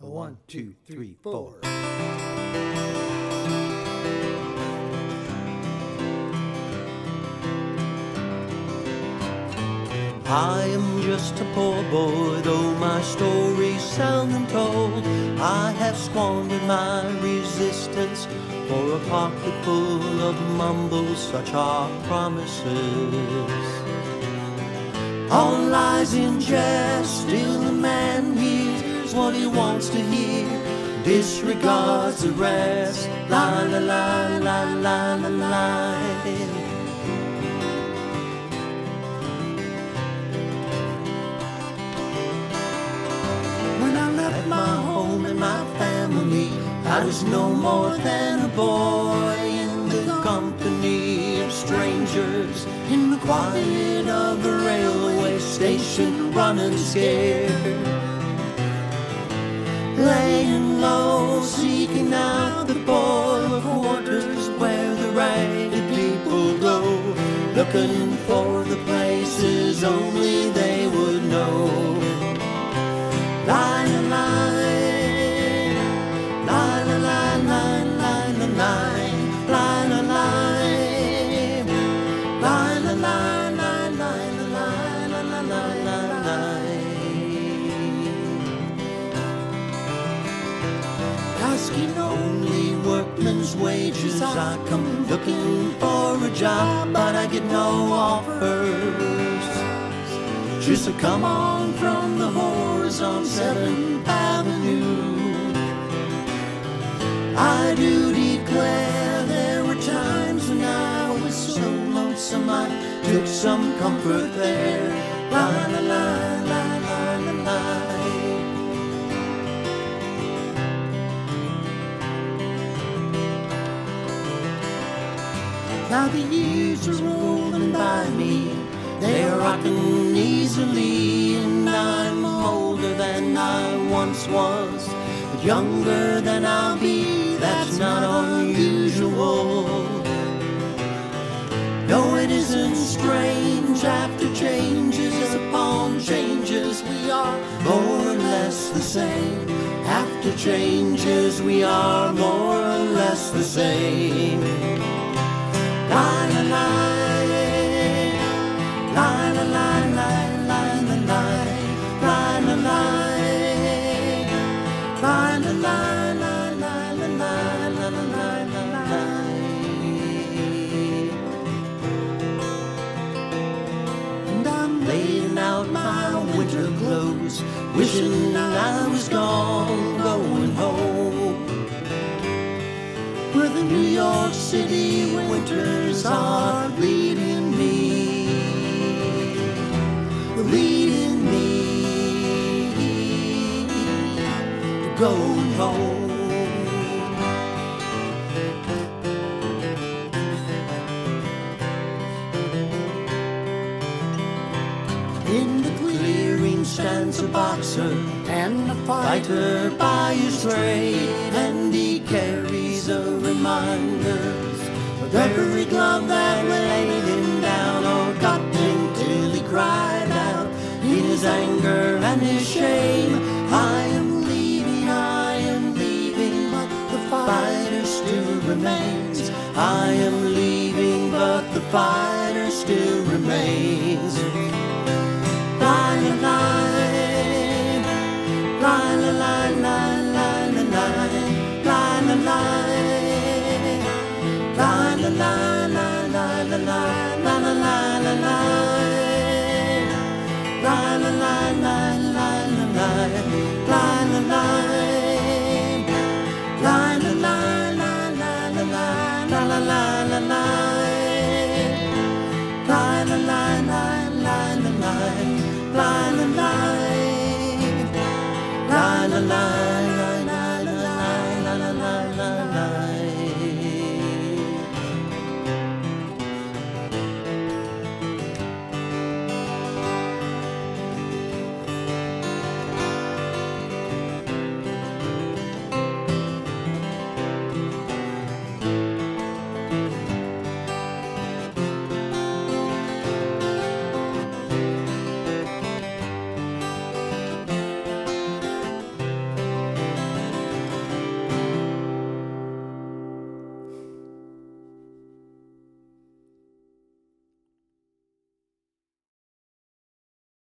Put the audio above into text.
One, two, three, four. I am just a poor boy, though my story's seldom told. I have squandered my resistance for a pocket full of mumbles, such are promises. All lies in jest, still the man hears what he wants to hear, disregards the rest. La la la la la la la. When I left my home and my family, I was no more than a boy in the company of strangers in the quiet of the railway station, running scared. Laying low, seeking out the boy quarters where the ragged people go, looking for the places only Asking only workman's wages, I come looking for a job, but I get no offers. Just to come on from the whores on 7th Avenue. I do declare there were times when I was so lonesome I took some comfort there. La la la la la la la. Now the years are rolling by me, they're rocking easily, and I'm older than I once was, but younger than I'll be. That's not unusual. No, it isn't strange. After changes as upon changes, we are more or less the same. After changes, we are more or less the same. Wishing I was gone, going home. Where the New York City winters are bleeding going home. In the clearing stands a boxer and a fighter by his trade, and he carries a reminder of every glove that laid him down or got him till he cried out in his anger and his shame. Fighter still remains. Line a line,